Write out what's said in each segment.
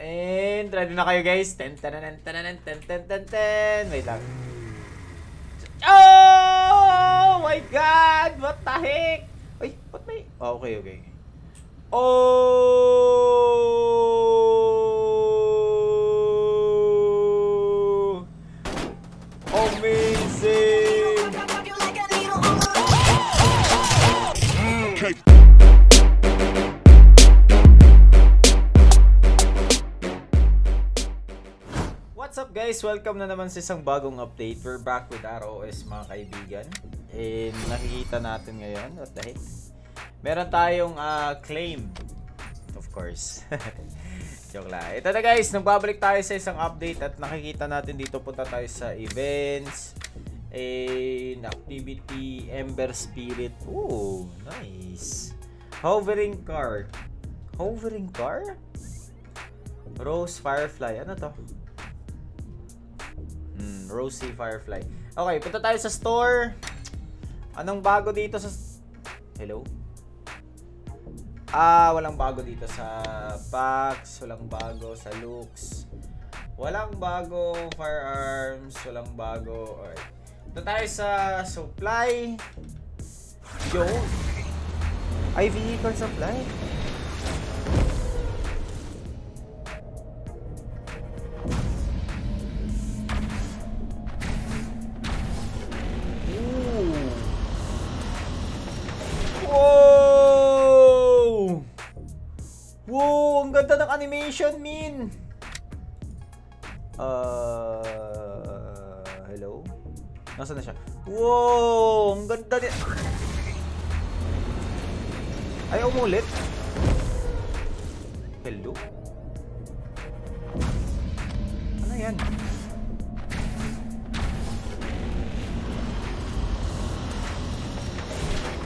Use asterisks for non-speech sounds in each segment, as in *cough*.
And ready na kayo guys. Ten ten ten ten ten ten ten ten. Wait lang. Oh my god! What the heck? Ay, what may... Oh, okay, okay. Oh! Guys? Welcome na naman sa isang bagong update. We're back with ROS mga kaibigan. And nakikita natin ngayon, what the heck? Meron tayong ah, claim. Of course. *laughs* Joke lang. Ito na guys, nagbabalik tayo sa isang update at nakikita natin dito punta tayo sa events and activity Ember Spirit. Ooh, nice. Hovering car. Hovering car? Rose Firefly. Ano to? Hmm, Rosy Firefly. Okay, punta tayo sa store. Anong bago dito sa... Hello? Ah, walang bago dito sa packs, walang bago sa looks. Walang bago firearms, walang bago. Alright. Punta tayo sa supply. Yo! Ay, vehicle supply. Nasaan na siya? Wow! Ang ganda niya! Ay, umulit? Hello? Ano yan?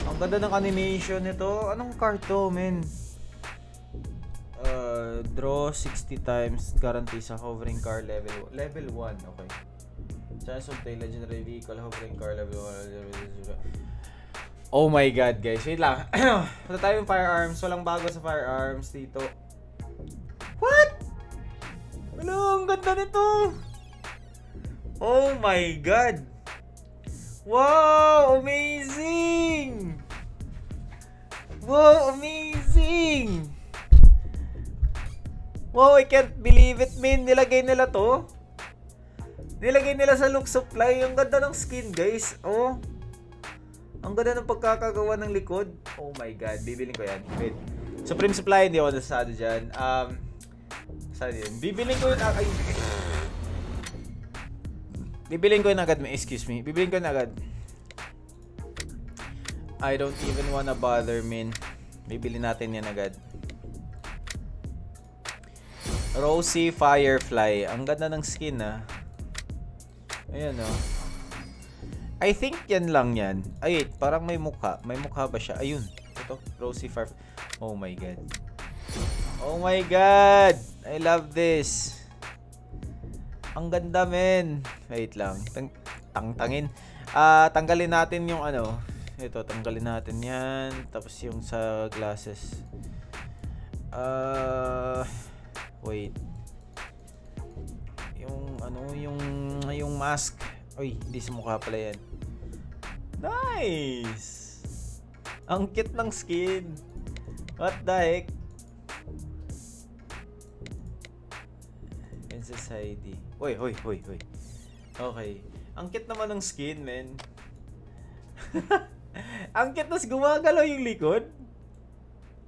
Ang ganda ng animation nito. Anong car to, men? Uh, draw 60 times. Guarantee sa hovering car level level 1. Okay. Chance of tail legendary vehicle hovering car level 1. Oh my god, guys. Wait lang. *clears throat* Wala tayong firearms. Walang bago sa firearms dito. What? Ano? Ang ganda nito. Oh my god. Wow! Amazing! Wow! Amazing! Wow! I can't believe it, man. Nilagay nila to. Nilagay nila sa look supply. Ang ganda ng skin, guys. Oh. Ang ganda ng pagkakagawa ng likod. Oh my god. Bibiling ko yan. Wait. Supreme Supply, hindi ako nasado dyan. Um, saan yun? Bibiling ko yun. ah, Ay. Bibiling ko yun agad. Excuse me. Bibiling ko yun agad. I don't even wanna bother, min. Bibili natin yan agad. Rosy Firefly. Ang ganda ng skin, ah. Ayan, oh. I think yan lang yan. Ay, wait, parang may mukha. May mukha ba siya? Ayun. Ito, Rosy Firefly. Oh my god. Oh my god! I love this. Ang ganda, men. Wait lang. Tang tangtangin. Ah, tanggalin natin yung ano. Ito, tanggalin natin 'yan. Tapos yung sa glasses. Ah, wait. Ano, yung yung mask. Uy, hindi sa mukha pala 'yan. Nice. Ang cute ng skin. What the heck? Princess Heidi. Hoy, hoy, hoy, hoy. Okay. Ang cute naman ng skin, men. *laughs* Ang cute, tas gumagalaw yung likod.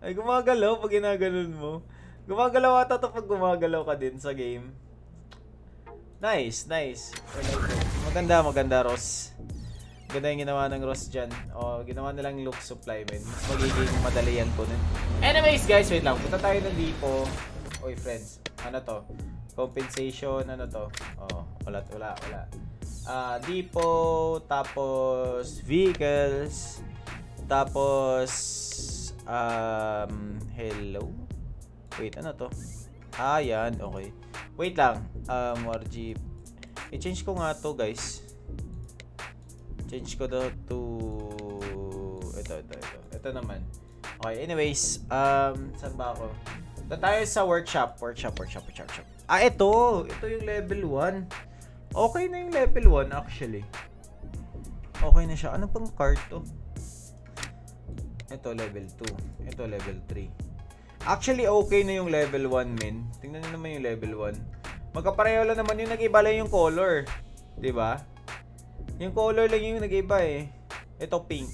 Ay, gumagalaw pag ginaganon mo. Gumagalaw ata to pag gumagalaw ka din sa game. Nice, nice. Maganda, maganda, Ross. Ganda yung ginawa ng Ross dyan. O, ginawa nilang look supply, men. Mas magiging madali yan po nun. Anyways, guys, wait lang. Punta tayo ng Lipo. Oy, friends. Ano to? Compensation, ano to? Oh, wala, wala, wala. Ah, depot, tapos vehicles, tapos um, hello? Wait, ano to? Ah, yan, okay. Wait lang, um, RG. I-change ko nga to, guys. Change ko to to ito, ito, ito. Ito naman. Okay, anyways, um, saan ba ako? Ito tayo sa workshop. Workshop, workshop, workshop, workshop. Ah, ito. Ito yung level 1. Okay na yung level 1 actually. Okay na siya. Ano pang card to? Ito level 2. Ito level 3. Actually, okay na yung level 1, men. Tingnan niyo naman yung level 1. Magkapareho lang naman yung nag-iba lang yung color. ba? Yung color lang yung nag-iba eh. Ito pink.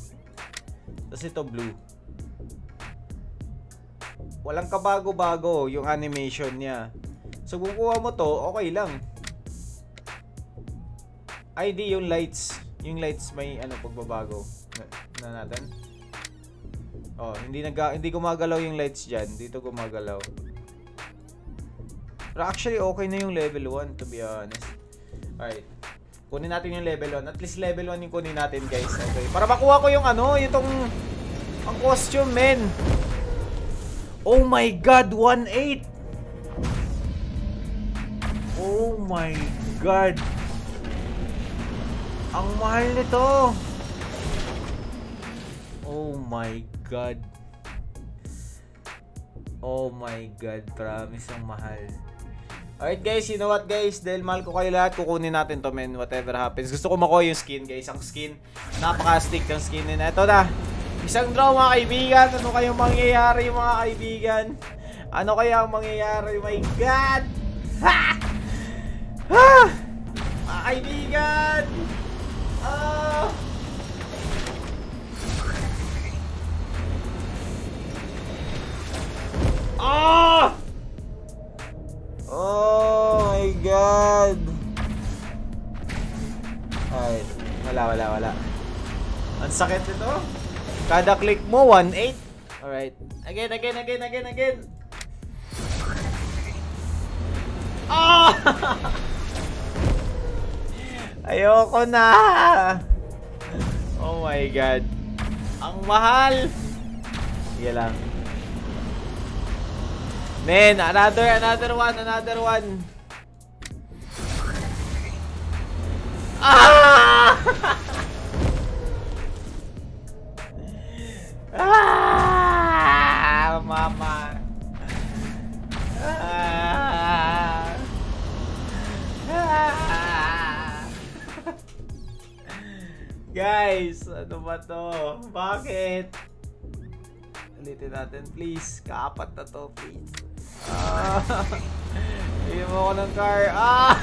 Tapos ito blue. Walang kabago-bago yung animation niya. So kung kuha mo to, okay lang. ID yung lights. Yung lights may ano pagbabago. Na, na natin. Oh, hindi nag hindi gumagalaw yung lights diyan. Dito gumagalaw. Pero actually okay na yung level 1 to be honest. Alright. Kunin natin yung level 1. At least level 1 yung kunin natin guys. Okay. Para makuha ko yung ano, itong ang costume men. Oh my god, 1.8! Oh my god! Ang mahal nito! Oh my god. Oh my god, promise ang mahal. Alright guys, you know what guys? Dahil mahal ko kayo lahat, kukunin natin to men, whatever happens. Gusto ko makuha yung skin guys. Ang skin, napaka-stick ng skin nila. Ito na. Isang draw mga kaibigan. Ano kayong mangyayari mga kaibigan? Ano kaya ang mangyayari? My God! Ha! Ha! Mga kaibigan! Ah! Ah! Oh my God! Ay, wala, wala, wala. Ang sakit nito. Kada click mo, 1.8. Alright. Again, again, again, again, again. Ah! *laughs* Ayoko na. Oh my god. Ang mahal. Sige lang. Man, another, another one, another one. Ah! *laughs* ah! Mama. Ah! *laughs* Guys, ano ba to? Bakit? Ulitin natin, please. Kaapat na to, please. Ah! *laughs* Bigyan mo ako ng car. Ah!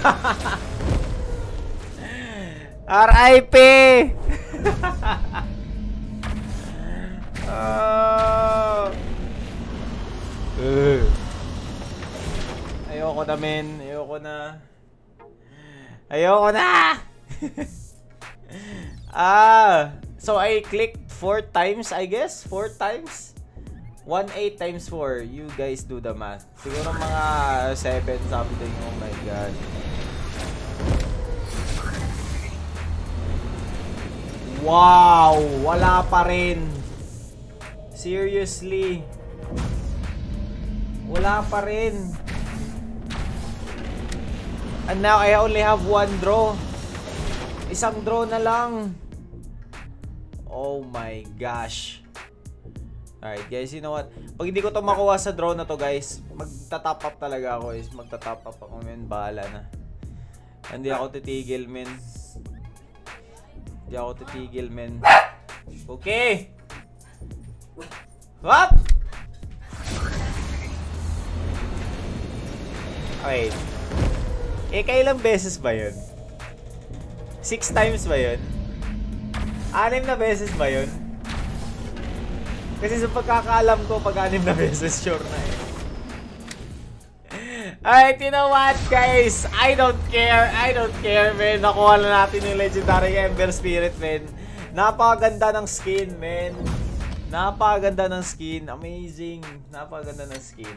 RIP! ah! Uh. Ayoko na, men. Ayoko na. Ayoko na! *laughs* ah! So, I clicked four times, I guess? Four times? 1.8 times 4. You guys do the math. Siguro mga 7 something. Oh my god. Wow! Wala pa rin. Seriously. Wala pa rin. And now I only have one draw. Isang draw na lang. Oh my gosh. Alright guys, you know what? Pag hindi ko to makuha sa draw na to guys, magta-top up talaga ako guys. Magta-top up ako men. Bahala na. Hindi ako titigil men. Hindi ako titigil men. Okay! What? Wait. Eh, kailang beses ba yun? Six times ba yun? Anim na beses ba yun? Kasi sa pagkakaalam ko, pag anim na beses, sure na eh. Alright, you know what, guys? I don't care. I don't care, man. Nakuha na natin yung Legendary Ember Spirit, man. Napakaganda ng skin, man. Napakaganda ng skin. Amazing. Napakaganda ng skin.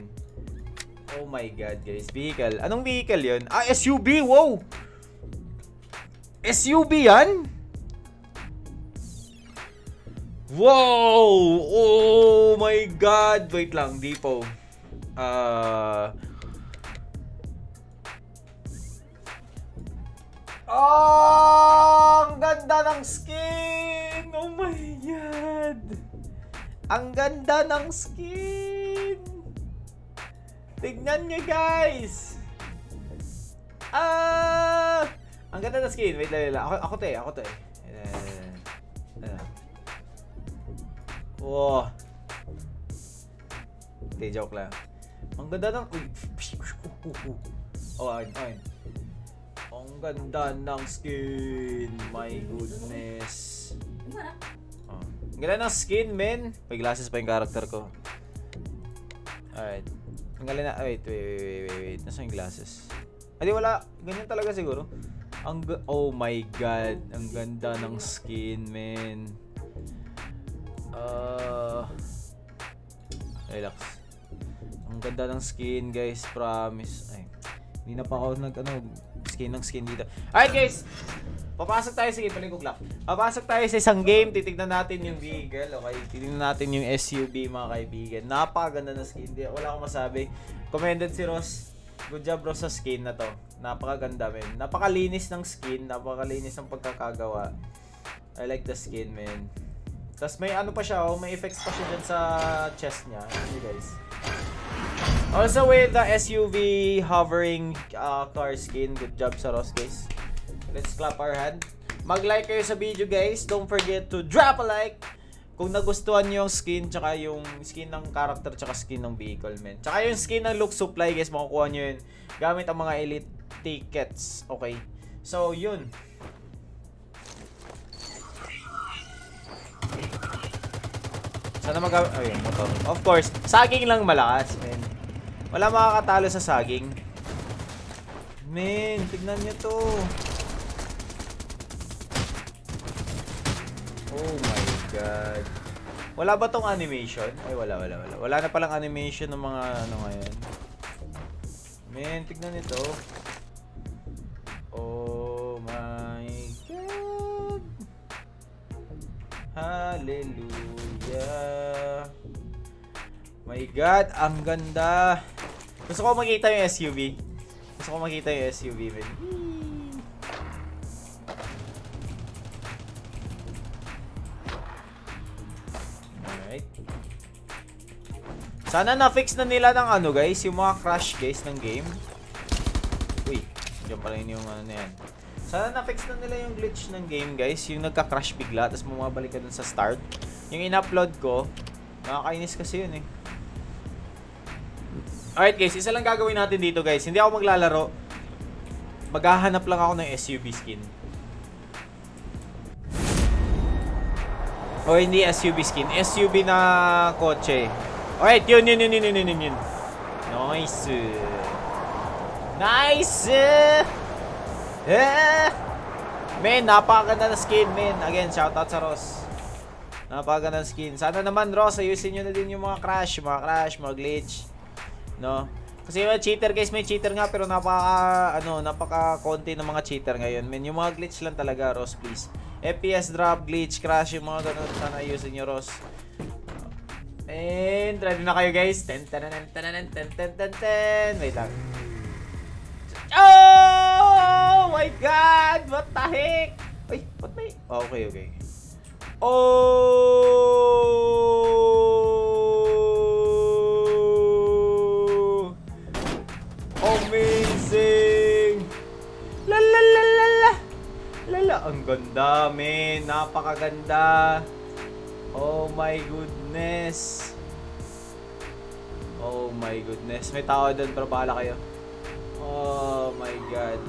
Oh my god, guys. Vehicle. Anong vehicle yun? Ah, SUV! Wow! SUV yan? Wow! Oh my god! Wait lang, Dipo. Ah... Uh, Oh, ang ganda ng skin! Oh my God! Ang ganda ng skin! Tignan nyo, guys! Ah! Ang ganda ng skin. Wait lang, lang. Ako, ako to eh. Ako to eh. Wow. Hindi, joke lang. Ang ganda ng... Uy. Oh, ayun, ayun. Ang ganda ng skin. My goodness. Oh. Ang ganda ng skin, men. May glasses pa yung character ko. Alright. Ang galing na... Wait, wait, wait, wait, wait, wait. Nasaan yung glasses? Hindi, wala. Ganyan talaga siguro. Ang... Oh my God. Ang ganda ng skin, men. Uh, relax. Ang ganda ng skin, guys. Promise. Ay. Hindi na pa ako nag ano, skin ng skin dito. Alright guys! Papasok tayo, sige, palikog lang. Papasok tayo sa isang game, titignan natin yung vehicle, okay? Titignan natin yung SUV, mga kaibigan. Napakaganda ng skin. Di, wala akong masabi. Commended si Ross. Good job, Ross, sa skin na to. Napakaganda, men. Napakalinis ng skin. Napakalinis ng pagkakagawa. I like the skin, man. Tapos may ano pa siya, oh, may effects pa siya dyan sa chest niya. You guys. Also with the SUV hovering uh, car skin. Good job sa Ross, guys. Let's clap our hand. Mag-like kayo sa video, guys. Don't forget to drop a like kung nagustuhan nyo yung skin, tsaka yung skin ng character, tsaka skin ng vehicle, men. Tsaka yung skin ng look supply, guys, makukuha nyo yun gamit ang mga elite tickets. Okay? So, yun. Sana mag- ayun, motor. Of course, saging lang malakas, men. Wala makakatalo sa saging. Men, tignan nyo to. Oh my god. Wala ba tong animation? Ay, wala, wala, wala. Wala na palang animation ng mga ano ngayon. Men, tignan nito. Hallelujah. My god, ang ganda. Gusto ko makita yung SUV. Gusto ko makita yung SUV, man. Alright. Sana na-fix na nila ng ano guys, yung mga crash guys ng game. Uy, dyan pala yun yung ano na yan. Sana na-fix na nila yung glitch ng game guys, yung nagka-crash bigla, tapos bumabalik ka dun sa start. Yung in-upload ko, nakakainis kasi yun eh. Alright guys, isa lang gagawin natin dito guys. Hindi ako maglalaro. Maghahanap lang ako ng SUV skin. O hindi SUV skin. SUV na kotse. Alright, yun, yun, yun, yun, yun, yun, yun. Nice. Nice! Eh! Men, napakaganda na skin, men. Again, shoutout sa Ross. Napakaganda na skin. Sana naman, Ross, ayusin nyo na din yung mga crash, mga crash, mga glitch. No? Kasi yung cheater guys, may cheater nga pero napaka ano, napaka konti ng mga cheater ngayon. Men, yung mga glitch lang talaga, Ross, please. FPS drop, glitch, crash, yung mga ganun sana ayusin nyo, Ross. And ready na kayo guys. Ten ten ten ten ten ten ten ten. Wait lang. Oh my god! What the heck? Ay, what may? Oh, okay, okay. Oh! Amazing! La la la la la! Lala, ang ganda, men. Napakaganda. Oh my goodness. Oh my goodness. May tao doon pero bahala kayo. Oh my god.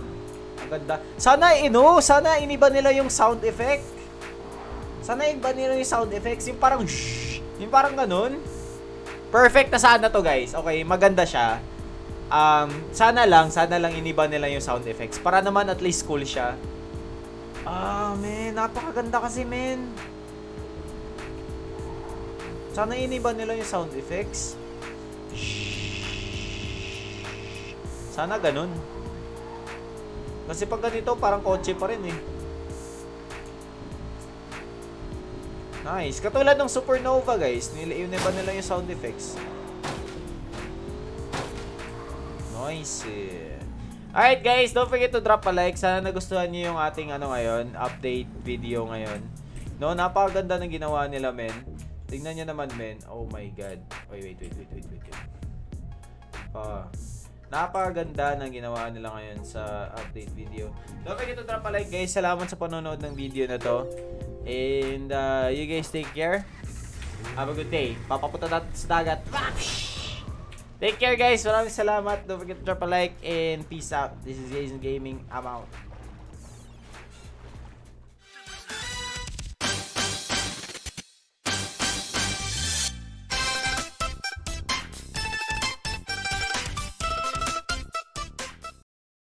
Ganda. Sana ino, sana iniba nila yung sound effect. Sana iniba nila yung sound effects. Yung parang shh. Yung parang ganun. Perfect na sana to guys. Okay, maganda siya. Um, sana lang, sana lang iniba nila yung sound effects. Para naman at least cool siya. Ah, man. Napakaganda kasi, men. Sana iniba nila yung sound effects. Sana ganun. Kasi pag ganito, parang kotse pa rin eh. Nice. Katulad ng Supernova guys. Iniba nila yung sound effects. Nice eh. Alright guys, don't forget to drop a like. Sana nagustuhan niyo yung ating ano ngayon, update video ngayon. No, napakaganda ng ginawa nila, men. Tingnan niyo naman, men. Oh my god. Wait, wait, wait, wait, wait, wait. Napa napakaganda ng ginawa nila ngayon sa update video. Don't forget to drop a like guys. Salamat sa panonood ng video na to. And uh, you guys take care. Have a good day. Papapunta natin sa dagat. Take care guys. Maraming salamat. Don't forget to drop a like and peace out. This is Jason Gaming. I'm out.